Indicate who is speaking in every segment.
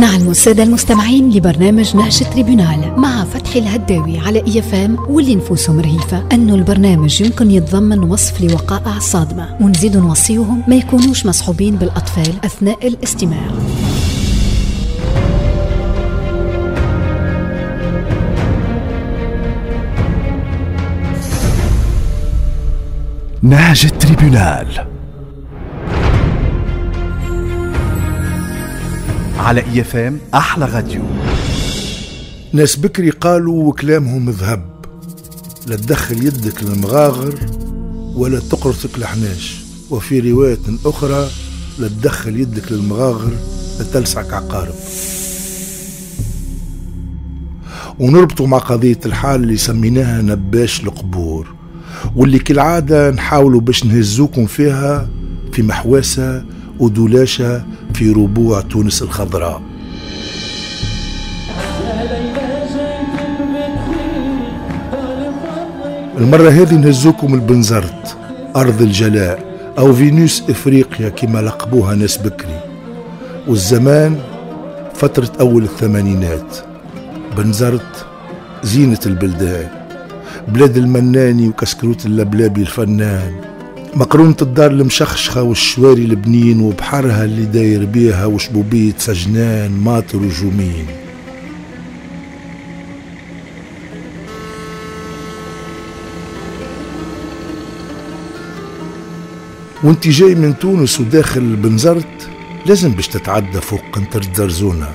Speaker 1: نعلم السادة المستمعين لبرنامج نهج تريبونال مع فتحي الهداوي على إي أف أم واللي نفوسهم رهيفة أنه البرنامج يمكن يتضمن وصف لوقائع صادمة. ونزيد نوصيهم ما يكونوش مصحوبين بالأطفال أثناء الاستماع.
Speaker 2: نهج التريبونال. على إي أف أم أحلى راديو.
Speaker 3: ناس بكري قالوا وكلامهم ذهب. لا تدخل يدك للمغاغر ولا تقرصك الحناش وفي رواية أخرى لا تدخل يدك للمغاغر لا تلسعك عقارب. ونربطوا مع قضية الحال اللي سميناها نباش القبور. واللي كالعادة نحاولوا باش نهزوكم فيها في محواسة ودولاشة في ربوع تونس الخضراء. المرة هذه نهزوكم البنزرت أرض الجلاء أو فينوس إفريقيا كما لقبوها ناس بكري. والزمان فترة أول الثمانينات. بنزرت زينة البلدان. بلاد المناني وكسكروت اللبلابي الفنان. مقرونة الدار المشخشخة والشواري البنين وبحرها اللي داير بيها وشبوبية سجنان ماطر وجومين. وانت جاي من تونس وداخل بنزرت لازم باش تتعدى فوق قنطرة زرزونة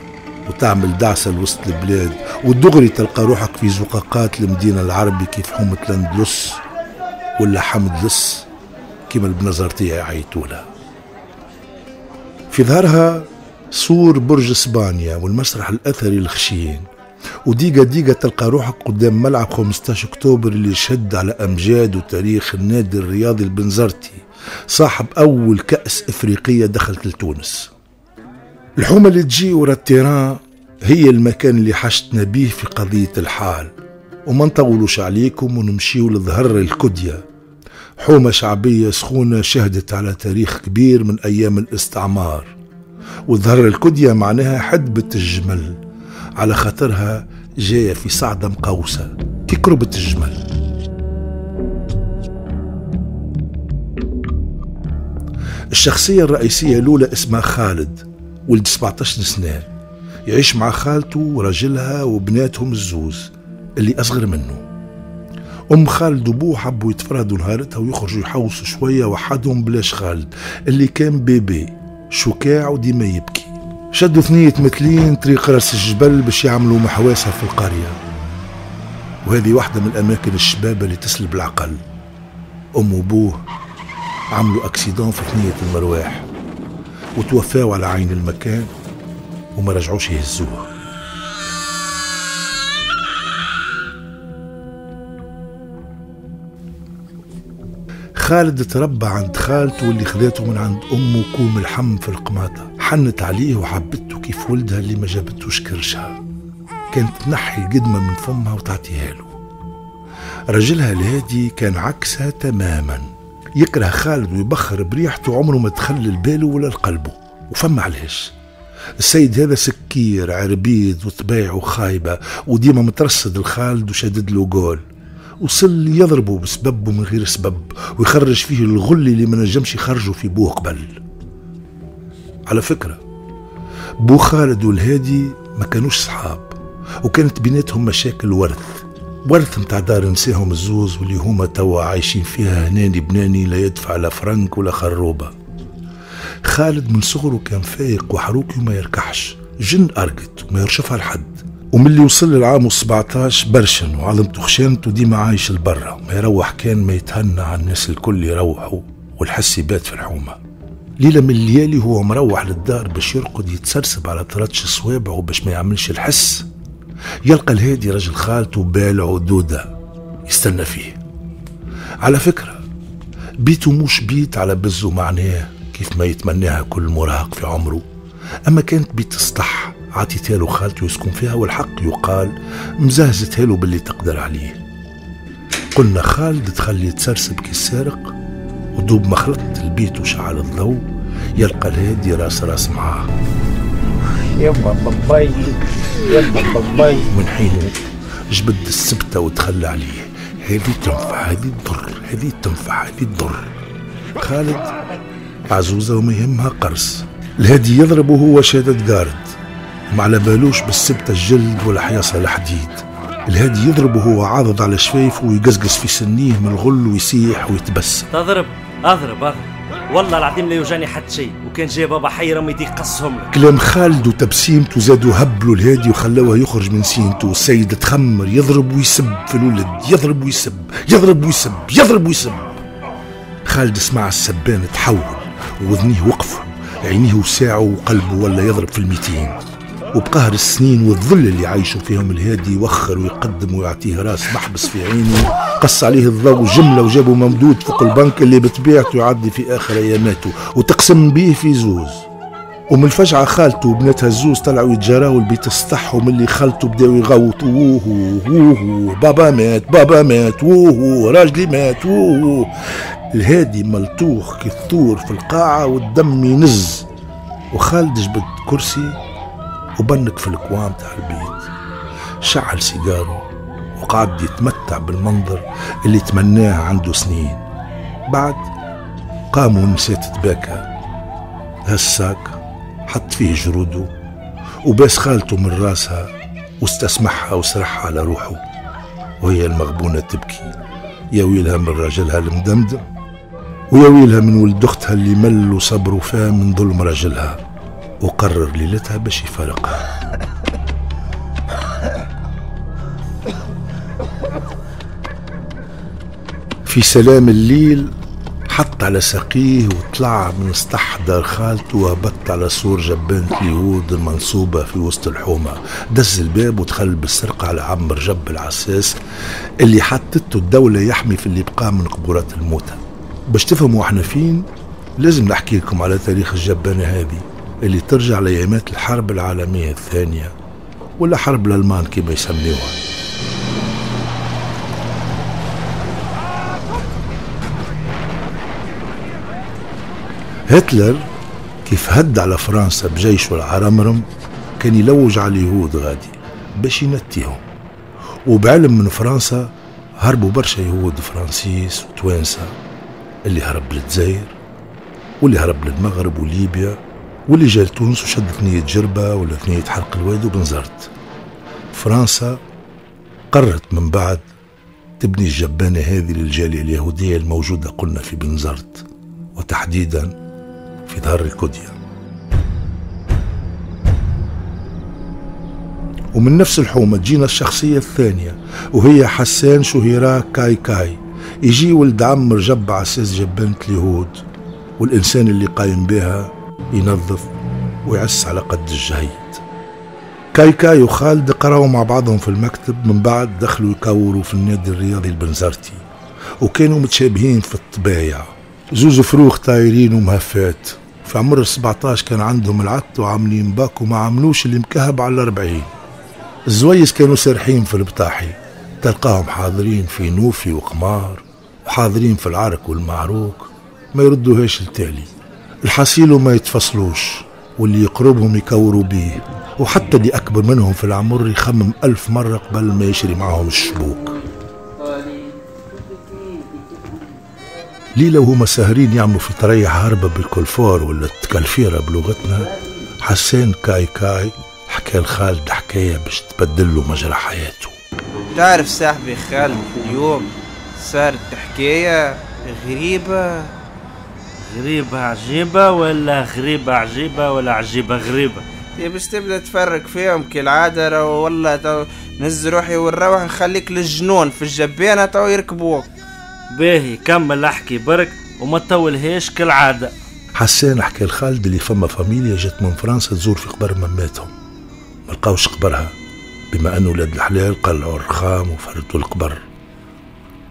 Speaker 3: وتعمل دعسة لوسط البلاد ودغري تلقى روحك في زقاقات المدينة العربي كيف حومة لندلس ولا حمد كما البنزرتية يعيطولها في ظهرها سور برج إسبانيا والمسرح الأثري الخشين وديقة ديقة تلقى روحك قدام ملعب 15 أكتوبر اللي يشد على أمجاد وتاريخ النادي الرياضي البنزرتي صاحب أول كأس إفريقية دخلت لتونس. الحومة اللي تجي ورا التيران هي المكان اللي حشتنا بيه في قضية الحال. وما نطولوش عليكم ونمشيو لظهر الكدية حومة شعبية سخونة شهدت على تاريخ كبير من أيام الاستعمار وظهر الكدية معناها حدبة الجمل على خاطرها جاية في صعدة مقوسة. كي كربة الجمل الشخصية الرئيسية الأولى اسمها خالد ولد 17 سنة. يعيش مع خالته ورجلها وبناتهم الزوز اللي أصغر منه. أم خالد وبوه حبوا يتفردوا نهارتها ويخرجوا يحوصوا شوية وحدهم بلاش خالد اللي كان بيبي شكاع وديما يبكي. شدوا ثنية مثلين طريق راس الجبل باش يعملوا محواسها في القرية. وهذه واحدة من الأماكن الشبابة اللي تسلب العقل. أم وبوه عملوا أكسيدون في ثنية المرواح وتوفاوا على عين المكان وما رجعوش يهزوها خالد تربى عند خالته واللي خذاته من عند أمه كوم الحم في القماطة. حنت عليه وحبته كيف ولدها اللي ما جابتوش كرشها. كانت تنحي القدمة من فمها وتعطيها له. رجلها الهادي كان عكسها تماما. يكره خالد ويبخر بريحته عمره ما دخل لي لباله ولا لقلبه وفما علاش السيد هذا سكير عربيد وطبيعه خايبة وديما مترصد لخالد وشدد له قول. وصل يضربه بسبب ومن غير سبب ويخرج فيه الغل اللي ما نجمش يخرجه في بوه قبل. على فكرة بو خالد والهادي ما كانوش صحاب وكانت بيناتهم مشاكل ورث. ورث متاع دار نساهم الزوز واللي هما توا عايشين فيها هناني بناني لا يدفع لا فرنك ولا خروبة. خالد من صغره كان فايق وحروكي وما يركحش. جن أرقت وما يرشفها لحد. ومن اللي وصل للعام 17 برشن وعظمته خشنته ديما عايش لبرا. ما يروح كان ما يتهنى على الناس الكل يروحوا والحس يبات في الحومة. ليلة من الليالي هو مروح للدار باش يرقد يتسرسب على طرطش صوابعه باش ما يعملش الحس. يلقى الهادي رجل خالته بالع ودودة يستنى فيه. على فكرة بيته مش بيت على بزه معناه كيف ما يتمناها كل مراهق في عمره. أما كانت بيت سطح عطيتها له خالته يسكن فيها والحق يقال مزهزتها له باللي تقدر عليه. قلنا خالد تخلي يتسرسب كي السارق ودوب ما خلطت البيت وشعل الضوء يلقى الهادي راس راس معاه.
Speaker 4: يما باباي يما باباي
Speaker 3: ومن حينه جبد السبتة وتخلى عليه. هذه تنفع هذه تضر هذه تنفع هذه تضر. خالد عزوزة وما يهمها قرص. الهادي يضرب وهو شادد قارد. ما على بالوش بالسبتة الجلد ولا حياصة الحديد. الهادي يضرب وهو عاضد على شفايفه ويقزقز في سنيه من الغل ويسيح ويتبسم
Speaker 5: تضرب أضرب أضرب. والله العظيم لا يوجعني حتى شيء. وكان جاي بابا حي رمي يدي قصهم لك.
Speaker 3: كلام خالد وتبسيمته زادوا هبلوا الهادي وخلوه يخرج من سينته. السيد تخمر يضرب ويسب في الولد. يضرب ويسب يضرب ويسب يضرب ويسب. خالد سمع السبان تحول وذنيه وقفوا عينيه وساعه وقلبه ولا يضرب في الميتين. وبقهر السنين والظل اللي عايشوا فيهم الهادي يوخر ويقدم ويعطيه راس محبس في عينه قص عليه الضوء جملة وجابوا ممدود فوق البنك اللي بطبيعته يعدي في آخر أياماته وتقسم بيه في زوز. ومن الفجعة خالته وبناتها الزوز طلعوا يتجراوا البيت ومن اللي خالته بداوا يغوطوا. ووهو ووهو بابا مات بابا مات. ووهو راجلي مات. ووهو. الهادي ملطوخ كالثور في القاعة والدم ينز. وخالد جبد كرسي وبنك في الكوام تاع البيت. شعل سيجاره وقعد يتمتع بالمنظر اللي تمناه عنده سنين. بعد قام ونسيت تباكى هالساك حط فيه جروده وباس خالته من راسها واستسمحها وسرحها على روحه. وهي المغبونة تبكي. يا ويلها من راجلها المدمدم ويا ويلها من ولد أختها اللي مل وصبر وفاه من ظلم راجلها. وقرر ليلتها باش يفارقها في سلام الليل حط على ساقيه وطلع من سطح دار خالته وهبط على سور جبانة اليهود المنصوبة في وسط الحومة. دز الباب ودخل بالسرقة على عم رجب العساس اللي حطته الدولة يحمي في اللي بقى من قبورات الموتى. باش تفهموا إحنا فين لازم نحكي لكم على تاريخ الجبانة هذه. اللي ترجع لأيامات الحرب العالمية الثانية ولا حرب الألمان كما يسميوها. هتلر كيف هد على فرنسا بجيشه العرمرم كان يلوج على اليهود غادي باش ينتيهم. وبعلم من فرنسا هربوا برشا يهود فرانسيس وتوانسة اللي هرب للجزائر واللي هرب للمغرب وليبيا. واللي جا لتونس وشد ثنية جربة ولا ثنية حرق الواد وبنزرت. فرنسا قررت من بعد تبني الجبانة هذه للجالية اليهودية الموجودة قلنا في بنزرت وتحديدا في دار الكوديا ومن نفس الحومة تجينا الشخصية الثانية وهي حسان شهر كاي كاي. يجي ولد عم رجب عساس جبانة اليهود والإنسان اللي قايم بها ينظف ويعس على قد الجهيد. كاي كاي وخالد قراوا مع بعضهم في المكتب من بعد دخلوا يكوروا في النادي الرياضي البنزرتي وكانوا متشابهين في الطبايع. زوز فروخ طايرين ومهفات. في عمر 17 كان عندهم العت وعاملين باك وما عملوش اللي مكهب على الأربعين. الزويس كانوا سارحين في البطاحي. تلقاهم حاضرين في نوفي وقمار وحاضرين في العرك والمعروك. ما يردوهاش التالي الحصيل وما يتفصلوش واللي يقربهم يكوروا بيه. وحتى اللي أكبر منهم في العمر يخمم ألف مرة قبل ما يشري معهم الشبوك. ليلة وهما ساهرين يعملوا في تريح هربة بالكولفور ولا التكالفيرة بلغتنا؟ حسين كاي كاي حكى لخالد حكاية باش تبدل له مجرى حياته.
Speaker 4: تعرف صاحبي خالد اليوم صارت حكاية غريبة.
Speaker 5: غريبة عجيبة ولا غريبة عجيبة ولا عجيبة غريبة؟
Speaker 4: يا باش تبدأ تفرق فيهم كالعادة رو والله تو نهز روحي ونروح نخليك للجنون. في الجبانة تو يركبوك.
Speaker 5: باهي كمل احكي برك وما تطولهاش كالعادة.
Speaker 3: حسان حكى لخالد اللي فما فاميليا جت من فرنسا تزور في قبر مماتهم ما لقاوش قبرها بما انه ولاد الحلال قلعوا الرخام وفردوا القبر.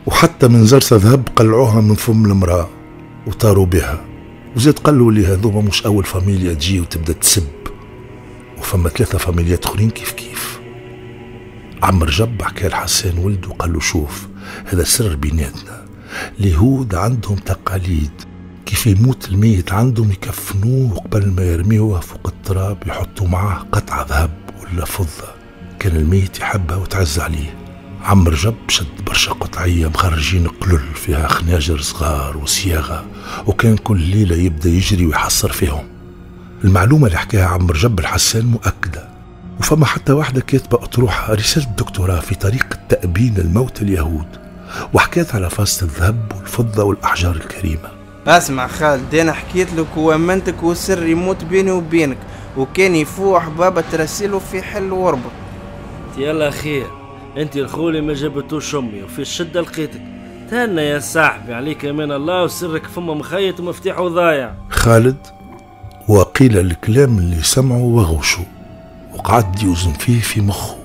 Speaker 3: وحتى من ضرسة ذهب قلعوها من فم المرأة. وطاروا بها. وزيد قالوا لي هذوما مش أول فاميليا تجي وتبدأ تسب. وفما ثلاثة فاميليات أخرين كيف كيف. عم رجب حكى لحسان ولده وقال له شوف هذا سر بيناتنا. اليهود عندهم تقاليد. كيف يموت الميت عندهم يكفنوه قبل ما يرميوه فوق التراب يحطوا معاه قطعة ذهب ولا فضة. كان الميت يحبها وتعز عليه. عم رجب شد برشا قطعية مخرجين قلل فيها خناجر صغار وصياغة وكان كل ليلة يبدأ يجري ويحصر فيهم. المعلومة اللي حكاها عم رجب الحسان مؤكدة. وفما حتى واحدة كاتبة أطروحة رسالة دكتوراه في طريقة تأبين الموت اليهود وحكيت على فاصة الذهب والفضة والأحجار الكريمة.
Speaker 4: اسمع خالد أنا حكيت لك وامنتك وسر يموت بيني وبينك وكان يفوح بابا ترسله في حل وربط
Speaker 5: يلا خير. انت الخولي ما جابتوش امي وفي الشدة لقيتك. تهنى يا صاحبي عليك أمان الله وسرك فما مخيط ومفتاحه ضايع
Speaker 3: خالد وقيل الكلام اللي سمعه وغوشه وقعد يوزن فيه في مخه.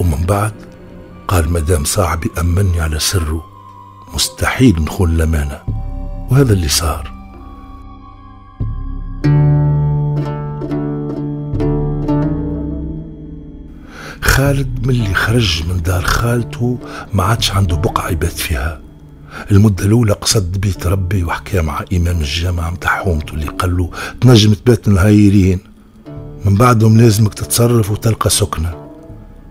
Speaker 3: ومن بعد قال مدام صاحبي أمني على سره مستحيل نخون الأمانة. وهذا اللي صار. خالد ملي خرج من دار خالته ما عادش عنده بقعة يبات فيها. المدة الأولى قصد بيت ربي وحكى مع إمام الجامعة متاع حومته اللي قال له تنجم تبات نهايرين من بعدهم لازمك تتصرف وتلقى سكنة.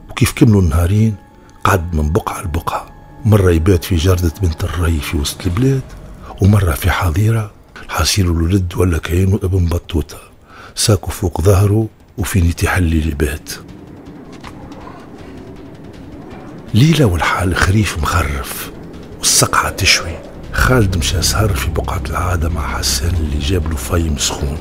Speaker 3: وكيف كملوا النهارين؟ قعد من بقعة لبقعة. مرة يبات في جردة بنت الري في وسط البلاد ومرة في حظيرة. حصير الولد ولا كأنه ابن بطوطة. ساكو فوق ظهره وفي نيتي حلي لبات ليلة والحال خريف مخرف والسقعة تشوي. خالد مشى سهر في بقعة العادة مع حسان اللي جاب له فيم سخون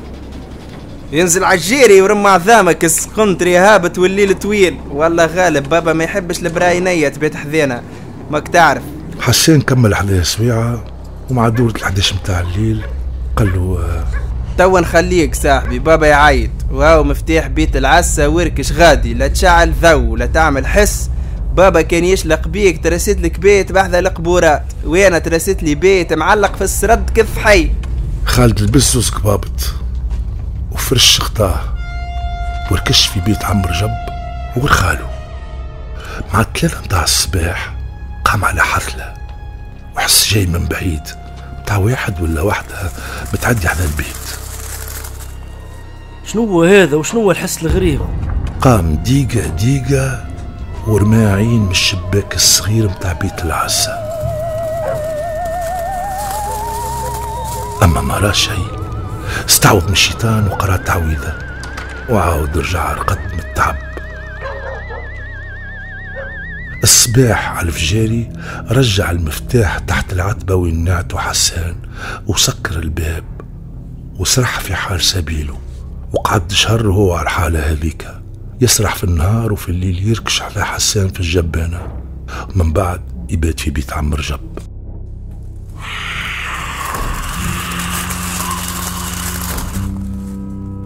Speaker 4: ينزل عالجيري ورم عظامك السقنطري هابط والليل طويل والله غالب بابا ما يحبش البراينية تبيت حذينا. ماك تعرف.
Speaker 3: حسان كمل حدايا سويعة ومع دورة الحداش متاع الليل قال له آه،
Speaker 4: توا نخليك صاحبي بابا يعيط. وهو مفتاح بيت العسة وركش غادي. لا تشعل ذو لا تعمل حس. بابا كان يشلق بيك ترست لك بيت بحذا القبورات. وأنا ترست لي بيت؟ معلق في السرد كيف حي؟
Speaker 3: خالد لبس زوز كبابط وفرش خطاه وركش في بيت عم رجب وخاله مع الثلاثة متاع الصباح قام على حفلة وحس جاي من بعيد. متاع واحد ولا واحدة بتعدي على البيت.
Speaker 5: شنو هو هذا؟ وشنو هو الحس الغريب؟
Speaker 3: قام ديقة ديقة ورمى عين من الشباك الصغير متاع بيت العسة أما ما راه شيء استعوض من الشيطان وقرأ تعويذة. وعاود رجع رقد من التعب. الصباح على الفجاري رجع المفتاح تحت العتبة وين نعته حسان وسكر الباب وسرح في حال سبيله وقعد شهر وهو على الحالة هذيك يسرح في النهار وفي الليل يركش على حسان في الجبانة. من بعد يبات في بيت عم رجب.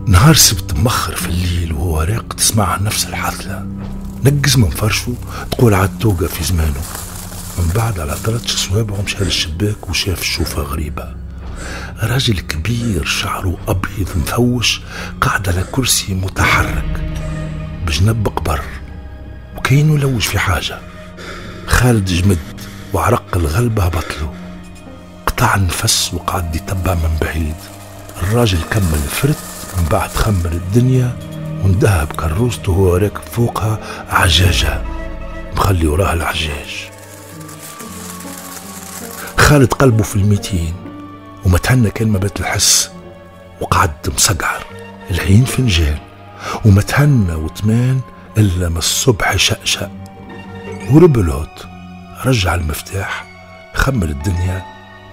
Speaker 3: نهار سبت مخر في الليل وهو راق تسمع نفس الحثلة نقز من فرشه تقول عاد توقع في زمانه. من بعد على ثلاث صوابعه مشى للشباك وشاف شوفة غريبة. راجل كبير شعره أبيض مفوش قاعد على كرسي متحرك. بجنب قبر وكأنه لوج في حاجة. خالد جمد وعرق الغلبة هبطله قطع النفس وقعد يتبع من بعيد. الراجل كمل فرت من بعد خمر الدنيا واندهى بكروسته وهو راكب فوقها عجاجة. مخلي وراه العجاج. خالد قلبه في الميتين وما تهنى كان ما بات الحس وقعد مسقعر. العين فنجان. وما تهنى وتمان إلا ما الصبح شقشق وربلوت رجع المفتاح خمر الدنيا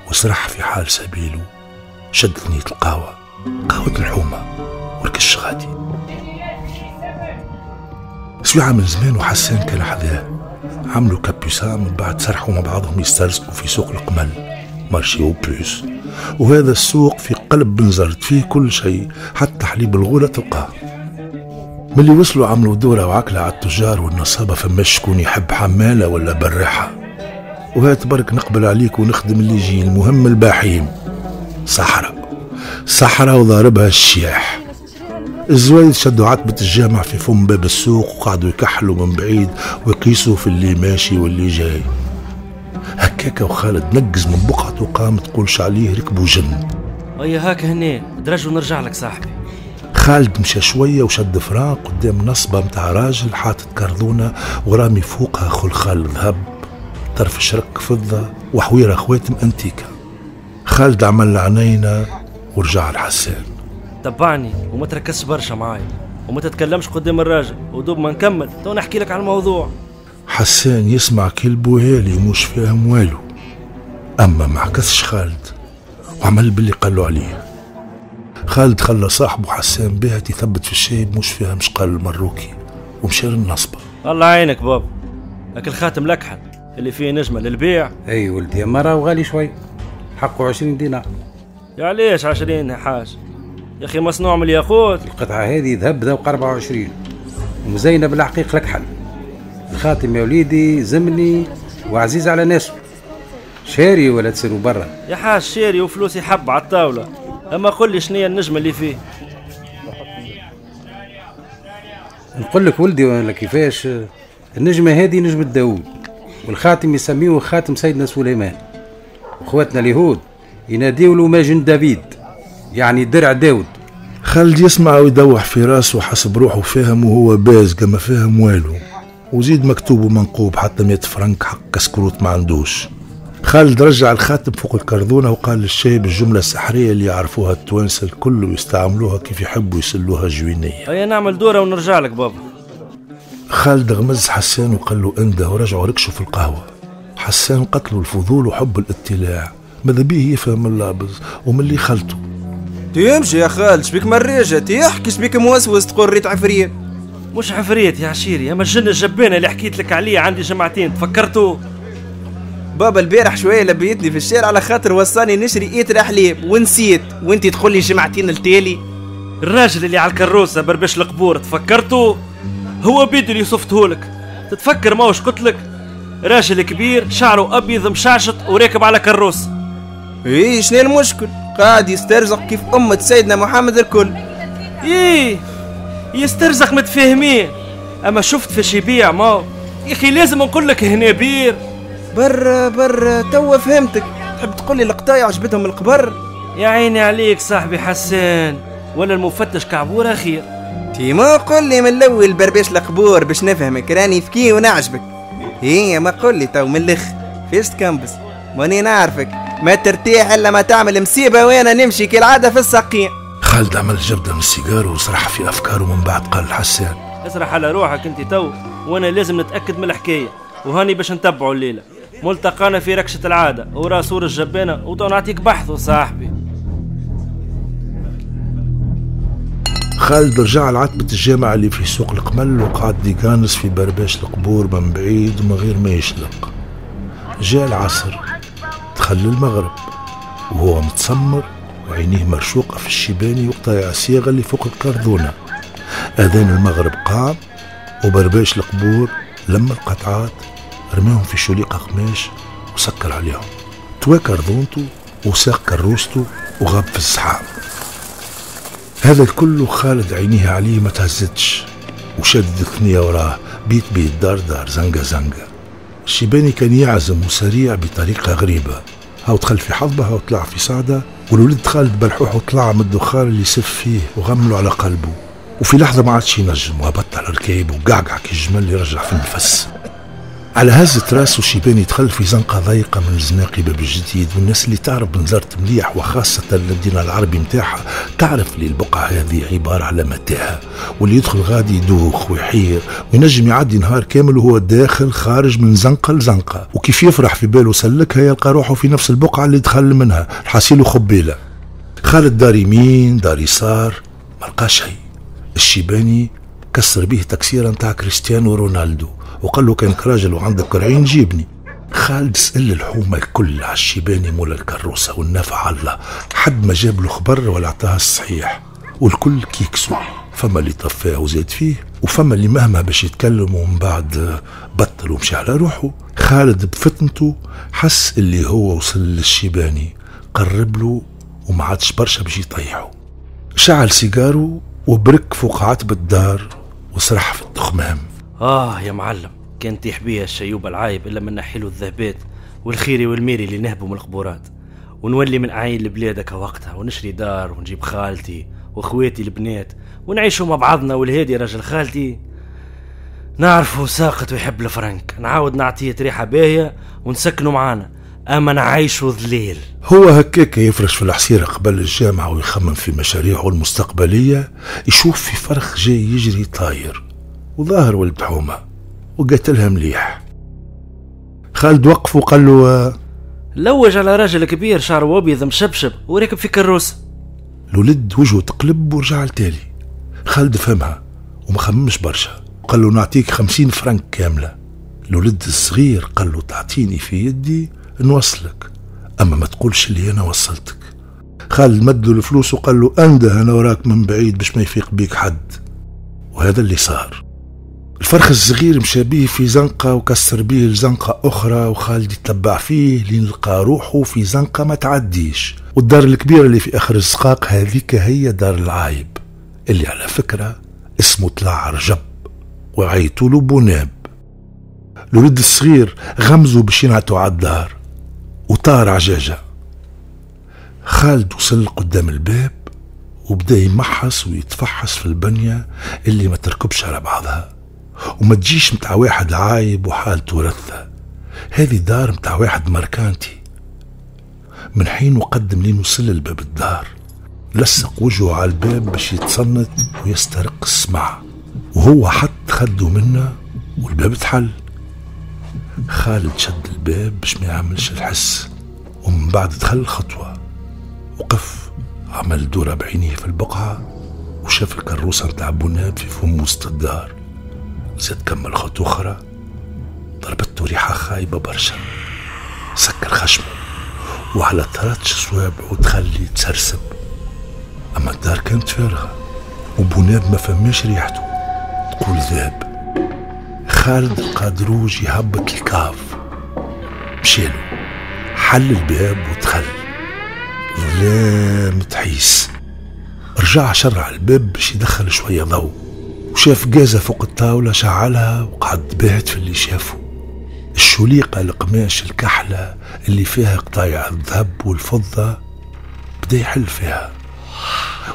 Speaker 3: وسرح في حال سبيله. شد ثنية القهوة قهوة الحومة وركش غادي سويعة من زمان وحسان كان حذاه. عملوا كابيسان من بعد سرحوا مع بعضهم يسترزقوا في سوق القمل. مارشي وبوس وهذا السوق في قلب بنزرت فيه كل شيء حتى حليب الغولة تلقاه. ملي وصلوا عملوا دورة وعكلة على التجار والنصابة فماش شكون يحب حمالة ولا براحة وهات برك نقبل عليك ونخدم اللي يجي المهم الباحيم صحراء. صحراء وضاربها الشياح. الزوايد شدوا عتبة الجامع في فم باب السوق وقعدوا يكحلوا من بعيد ويقيسوا في اللي ماشي واللي جاي. هكاكا وخالد نقز من بقعته قام تقولش عليه ركبوا جن.
Speaker 5: هيا هاك هنا درج ونرجع لك صاحبي.
Speaker 3: خالد مشى شوية وشد فران قدام نصبة متاع راجل حاطط كرذونة ورامي فوقها خلخال ذهب طرف شرك فضة وحويرة خواتم أنتيكا خالد عمل عينينا ورجع لحسان
Speaker 5: تبعني وما تركزش برشا معايا وما تتكلمش قدام الراجل ودوب ما نكمل. تو نحكي لك على الموضوع.
Speaker 3: حسان يسمع كلبو هالي ومش فاهم والو. أما ما عكسش خالد وعمل باللي قالوا عليه. خالد خلى صاحبه حسان بها يثبت في الشاي مش فيها مش قال المروكي. ومشى للنصبة
Speaker 5: الله يعينك بابا. لكن الخاتم لكحل اللي فيه نجمة للبيع.
Speaker 6: أي ولدي يا مرة وغالي شوي. حقه عشرين دينار.
Speaker 5: يا ليش عشرين يا حاج؟ يا أخي مصنوع من الياقوت.
Speaker 6: القطعة هذه ذهب ذوق 24 ومزينة بالحقيق لك حل. الخاتم يا وليدي زمني وعزيز على ناسه. شاري ولا تسيروا برا.
Speaker 5: يا حاج شيري وفلوسي حب على الطاولة. أما قل لي شنيا النجمة اللي فيه؟
Speaker 6: نقول لك ولدي ولا كيفاش؟ النجمة هذه نجمة داوود والخاتم يسميه خاتم سيدنا سليمان. واخواتنا اليهود يناديوا له ماجن دافيد يعني درع داود
Speaker 3: خالد يسمع ويدوح في راسه حسب روحه فاهم وهو باز ما فاهم والو. وزيد مكتوب ومنقوب حتى 100 فرنك حق كسكروت ما عندوش. خالد رجع الخاتم فوق الكرذونة وقال للشايب الجملة السحرية اللي يعرفوها التوانسة الكل ويستعملوها كيف يحبوا يسلوها جوينية.
Speaker 5: هيا نعمل دورة ونرجع لك بابا.
Speaker 3: خالد غمز حسان وقال له انده ورجعوا ركشوا في القهوة. حسان قتلوا الفضول وحب الاطلاع. ماذا بيه يفهم اللابز ومن اللي خلته
Speaker 4: تمشي يا خالد شبيك مريجة تحكي شبيك موسوس تقول ريت عفريت.
Speaker 5: مش عفريت يا عشيري أما الجن الجبانة اللي حكيت لك عليه عندي جمعتين تفكرتوا؟
Speaker 4: بابا البارح شوية لبيتني في الشارع على خاطر وصاني نشري إيتر حليب ونسيت. وانتي تدخل لي جمعتين التالي
Speaker 5: الراجل اللي على الكروسة بربش القبور تفكرتوا هو بيدو اللي صفتهولك. تتفكر ماوش قلت لك؟ راجل كبير شعره أبيض مشعشط وراكب على كروسة.
Speaker 4: إيه شنو المشكل؟ قاعد يسترزق كيف أمة سيدنا محمد الكل.
Speaker 5: إيه يسترزق متفاهمين. أما شفت في يبيع ما يا أخي لازم نقول لك هنا بير.
Speaker 4: برا برا توا فهمتك. تحب تقول لي القطايع عجبتهم القبر؟
Speaker 5: يا عيني عليك صاحبي حسان. ولا المفتش كعبورة خير
Speaker 4: تي ما قول لي من الأول برباش القبور باش نفهمك راني ذكي ونعجبك. هي ما قول لي تو من الاخ فيش تكنبس ماني نعرفك. ما ترتاح إلا ما تعمل مصيبة وأنا نمشي كالعادة في السقيم
Speaker 3: خالد عمل جبدة من السيجار وسرح في أفكاره من بعد قال لحسان
Speaker 5: اسرح على روحك أنت تو وأنا لازم نتأكد من الحكاية. وهاني باش نتبعوا الليلة. ملتقانا في ركشة العادة. ورا سور الجبانة وتو نعطيك بحث صاحبي.
Speaker 3: خالد رجع لعتبة الجامعة اللي في سوق القمل وقعد يقانص في برباش القبور من بعيد من غير ما يشلق. جاء العصر. دخل المغرب. وهو متسمر وعينيه مرشوقة في الشيباني وقطايع الصياغة اللي فوق الكرذونة أذان المغرب قام وبرباش القبور لما القطعات رماهم في شليقة قماش وسكر عليهم توا كرذونته وساق كروسته وغاب في الزحام هذا الكل خالد عينيه عليه ما تهزتش وشد الثنية وراه بيت بيت دار دار زنقة زنقة الشيباني كان يعزم وسريع بطريقة غريبة هاو دخل في حظبة هاو طلع في صعدة والولد خالد بلحوح وطلع من الدخان اللي سف فيه وغمله على قلبه وفي لحظة ما عادش ينجم وهبط على الركايب وقعقع كي الجمل اللي رجع في النفس على هزة راسه شيباني دخل في زنقة ضيقة من زناقي باب الجديد والناس اللي تعرف بنزرت مليح وخاصة المدينة العربي متاعها تعرف لي البقعة هذه عبارة على متاهة. واللي يدخل غادي يدوخ ويحير وينجم يعدي نهار كامل وهو داخل خارج من زنقة لزنقة. وكيف يفرح في باله سلكها يلقى روحه في نفس البقعة اللي دخل منها. الحصيل خبيلة. خالد دار يمين دار يسار ما لقاش شيء. الشيباني كسر به تكسيرة نتاع كريستيانو رونالدو وقال له كانك راجل وعندك كرعين جيبني. خالد سأل الحومة الكل على الشيباني مولا الكروسة والنفع الله. حد ما جاب له خبر ولا اعطاها الصحيح. والكل كيكسو. فما اللي طفاه وزاد فيه وفما اللي مهما باش يتكلم ومن بعد بطل ومشي على روحه. خالد بفتنته حس اللي هو وصل للشيباني. قرب له وما عادش برشا باش يطيحه. شعل سيجاره وبرك فوق عتبة الدار. وسرح في التخمام.
Speaker 5: آه يا معلم كان تيح بيها الشيوب العايب إلا من نحيلو الذهبات والخيري والميري اللي نهبوا من القبورات ونولي من أعين لبلادك وقتها ونشري دار ونجيب خالتي وإخواتي البنات ونعيشوا مع بعضنا والهادي راجل خالتي. نعرفه ساقط ويحب الفرنك نعاود نعطيه ريحة باهية ونسكنوا معانا. أما نعيشوا ذليل.
Speaker 3: هو هكاك يفرش في الحصيرة قبل الجامعة ويخمم في مشاريعه المستقبلية يشوف في فرخ جاي يجري طاير وظاهر ولد حومة وقتلها مليح. خالد وقف وقال له
Speaker 5: لوج على راجل كبير شعره أبيض مشبشب وراكب في كروسة
Speaker 3: الولد وجهه تقلب ورجع التالي خالد فهمها وما خممش برشا. قال له نعطيك خمسين فرنك كاملة. الولد الصغير قال له تعطيني في يدي نوصلك. أما ما تقولش اللي أنا وصلتك. خالد مد الفلوس وقال له أنده أنا وراك من بعيد باش ما يفيق بيك حد. وهذا اللي صار. الفرخ الصغير مشى بيه في زنقة وكسر بيه الزنقة أخرى وخالد يتبع فيه لين لقى روحه في زنقة ما تعديش. والدار الكبيرة اللي في آخر الزقاق هذيك هي دار العايب. اللي على فكرة اسمه طلع رجب وعيتوا له بوناب الولد الصغير غمزوا باش ينعتوا على الدار. وطار عجاجة. خالد وصل قدام الباب وبدأ يمحص ويتفحص في البنية اللي ما تركبش على بعضها. وما تجيش متاع واحد عايب وحالته رثة. هذه دار متاع واحد ماركانتي من حين وقدم لين وصل لباب الدار. لصق وجهه على الباب باش يتصنت ويسترق السمع. وهو حط خده منا والباب اتحل. خالد شد الباب باش ما يعملش الحس. ومن بعد دخل خطوة وقف عمل دورة بعينيه في البقعة وشاف الكروسة نتاع بناب في فم وسط الدار زاد كمل خطوة أخرى ضربته ريحة خايبة برشا. سكر خشمه وعلى تراتش صوابعه وتخلي تسرسب أما الدار كانت فارغة وبناب ما فماش ريحته. تقول ذاب خالد القادروج يهبط الكاف مشيلو. حل الباب ودخل ظلام تحيس رجع شرع الباب باش يدخل شوية ضوء. وشاف جازة فوق الطاولة شعلها وقعد باهت في اللي شافه. الشليقة القماش الكحلة اللي فيها قطايع الذهب والفضة بدأ يحل فيها.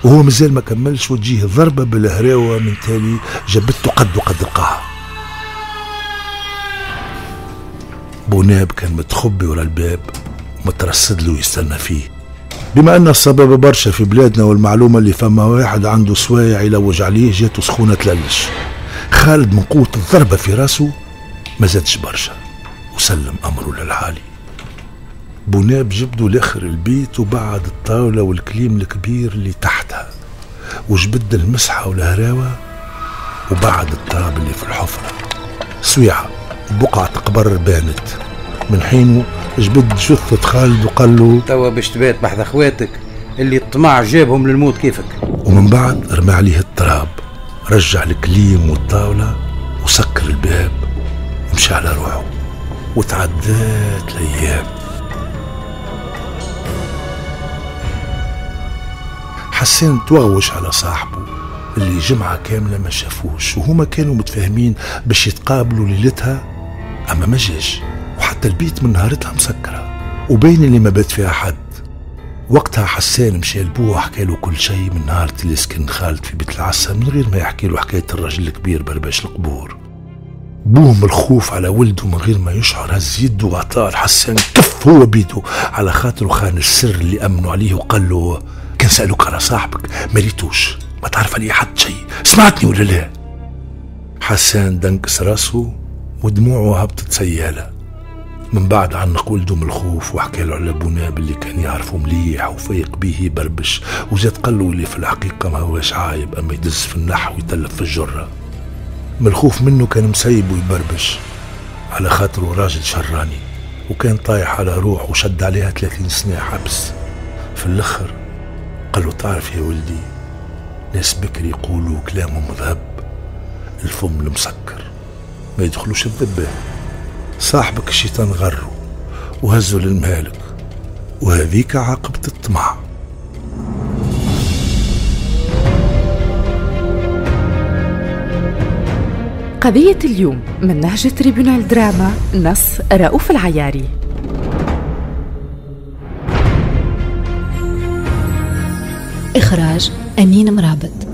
Speaker 3: وهو مازال ما كملش وتجيه ضربة بالهراوة من تالي جبته قد وقد القاها بوناب كان متخبي ورا الباب. ومترصد له يستنى فيه. بما أن الصبابة برشا في بلادنا والمعلومة اللي فما واحد عنده سوايع يلوج عليه جاته سخونة تللش. خالد من قوة الضربة في راسه ما زادش برشا وسلم أمره للعالي بوناب جبدوا لآخر البيت وبعد الطاولة والكليم الكبير اللي تحتها وجبد المسحة والهراوة وبعد التراب اللي في الحفرة. سويعة بقعة قبر بانت. من حينه جبد جثة خالد وقال له
Speaker 6: توا باش تبات بحذا اخواتك اللي الطمع جابهم للموت كيفك؟
Speaker 3: ومن بعد رمى عليه التراب رجع الكليم والطاولة وسكر الباب ومشى على روحه وتعدات الأيام. حسين توغوش على صاحبه اللي جمعة كاملة ما شافوش وهما كانوا متفاهمين باش يتقابلوا ليلتها أما ما جاش. وحتى البيت من نهارتها مسكرة. وبين اللي ما بات فيها حد. وقتها حسان مشى لبوه وحكى له كل شيء من نهار اللي سكن خالد في بيت العسا من غير ما يحكي له حكاية الرجل الكبير برباش القبور. بوه من الخوف على ولده من غير ما يشعر هز يده وعطاه حسان كف هو بيده على خاطره خان السر اللي أمنوا عليه وقال له كان سألوك على صاحبك ما ريتوش ما تعرف عليه حد شيء سمعتني ولا لا؟ حسان دنكس راسه ودموعه هبطت سيالة. من بعد عنق ولده من الخوف وحكى له على بوناب اللي كان يعرفه مليح وفيق بيه يبربش. وزاد قال له اللي في الحقيقة ما هوش عايب أما يدز في النحو ويتلف في الجرة. من الخوف منه كان مسيب ويبربش. على خاطره راجل شراني وكان طايح على روح وشد عليها 30 سنة حبس. في الأخر قال له تعرف يا ولدي ناس بكري يقولوا كلامهم ذهب الفم المسكر ما يدخلوش الذبان صاحبك الشيطان غره وهزه للمهالك وهذيك عاقبة الطمع.
Speaker 7: قضية اليوم من نهج تريبونال دراما نص رؤوف العياري.
Speaker 1: إخراج أمين مرابط.